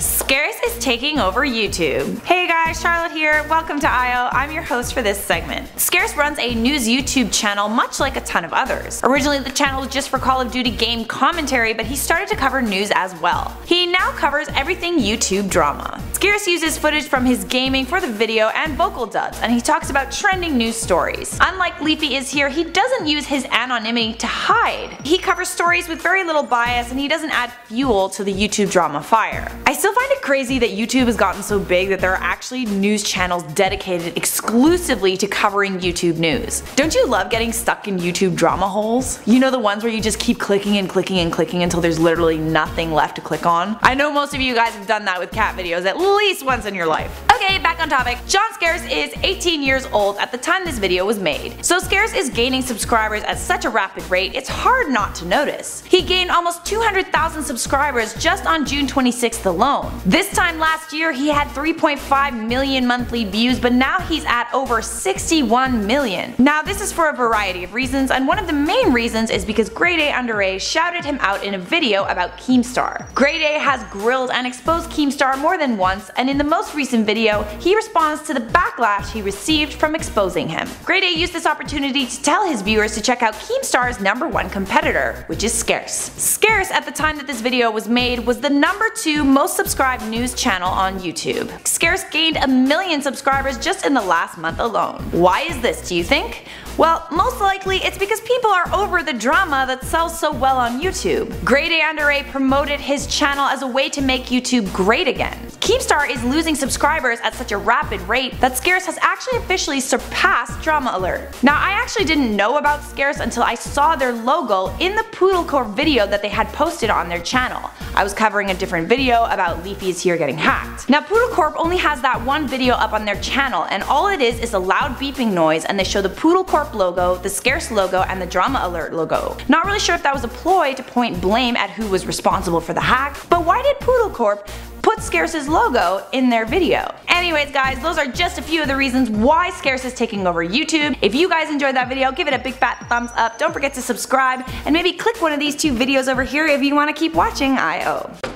Scarce is taking over YouTube. Hey guys, Charlotte here. Welcome to IO. I'm your host for this segment. Scarce runs a news YouTube channel much like a ton of others. Originally the channel was just for Call of Duty game commentary, but he started to cover news as well. He now covers everything YouTube drama. Scarce uses footage from his gaming for the video and vocal dubs, and he talks about trending news stories. Unlike LeafyIsHere, he doesn't use his anonymity to hide. He covers stories with very little bias and he doesn't add fuel to the YouTube drama fire. I still find it crazy that YouTube has gotten so big that there are actually news channels dedicated exclusively to covering YouTube news. Don't you love getting stuck in YouTube drama holes? You know the ones where you just keep clicking and clicking and clicking until there's literally nothing left to click on? I know most of you guys have done that with cat videos at least once in your life. Okay, back on topic. John Scarce is 18 years old at the time this video was made. So Scarce is gaining subscribers at such a rapid rate, it's hard not to notice. He gained almost 200,000 subscribers just on June 26th alone. This time last year he had 3.5 million monthly views but now he's at over 61 million. Now this is for a variety of reasons and one of the main reasons is because Grade A Under A shouted him out in a video about Keemstar. Grade A has grilled and exposed Keemstar more than once and in the most recent video he responds to the backlash he received from exposing him. Grade A used this opportunity to tell his viewers to check out Keemstar's number one competitor, which is Scarce. Scarce at the time that this video was made was the number 2 most subscribed news channel on YouTube. Scarce gained a million subscribers just in the last month alone. Why is this do you think? Well, most likely it's because people are over the drama that sells so well on YouTube. Grade A Under A promoted his channel as a way to make YouTube great again. Keemstar is losing subscribers at such a rapid rate that Scarce has actually officially surpassed Drama Alert. Now I actually didn't know about Scarce until I saw their logo in the Poodle Corp video that they had posted on their channel. I was covering a different video about LeafyIsHere getting hacked. Now Poodle Corp only has that one video up on their channel and all it is is a loud beeping noise and they show the Poodle Corp logo, the Scarce logo, and the Drama Alert logo. Not really sure if that was a ploy to point blame at who was responsible for the hack, but why did Poodle Corp put Scarce's logo in their video. Anyways guys, those are just a few of the reasons why Scarce is taking over YouTube. If you guys enjoyed that video, give it a big fat thumbs up, don't forget to subscribe, and maybe click one of these two videos over here if you want to keep watching I.O.